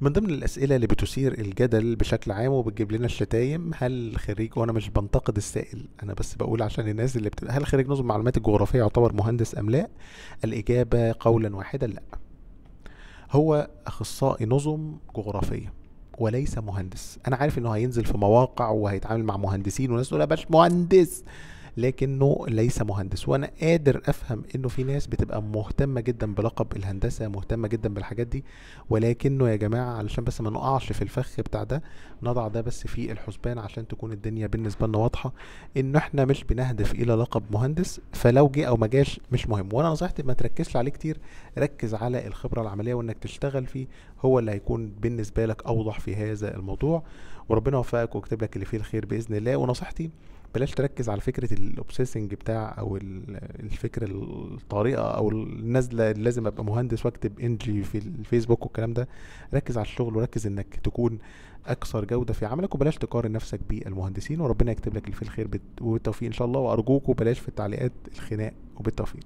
من ضمن الأسئلة اللي بتثير الجدل بشكل عام وبتجيب لنا الشتايم هل خريج وأنا مش بنتقد السائل أنا بس بقول عشان الناس اللي بتبقى هل خريج نظم معلومات الجغرافية يعتبر مهندس أم لا؟ الإجابة قولا واحدا لا. هو أخصائي نظم جغرافية وليس مهندس أنا عارف إنه هينزل في مواقع وهيتعامل مع مهندسين وناس تقول يا باش مهندس لكنه ليس مهندس. وأنا قادر أفهم إنه في ناس بتبقى مهتمة جدا بلقب الهندسة مهتمة جدا بالحاجات دي ولكنه يا جماعة علشان بس ما نقعش في الفخ بتاع ده نضع ده بس في الحسبان عشان تكون الدنيا بالنسبة لنا واضحة إنه إحنا مش بنهدف إلى لقب مهندس فلو جه أو ما جاش مش مهم. وأنا نصيحتي ما تركزش عليه كتير ركز على الخبرة العملية وإنك تشتغل فيه هو اللي هيكون بالنسبة لك أوضح في هذا الموضوع. وربنا يوفقك ويكتب لك اللي فيه الخير بإذن الله. ونصيحتي بلاش تركز على فكرة ال obsessing بتاع أو ال- الفكر الطريقة أو النازله لازم أبقى مهندس وأكتب Eng في الفيسبوك والكلام ده. ركز على الشغل وركز إنك تكون أكثر جودة في عملك وبلاش تقارن نفسك بالمهندسين وربنا يكتب لك اللي فيه الخير وبالتوفيق إن شاء الله وارجوكوا بلاش في التعليقات الخناق وبالتوفيق.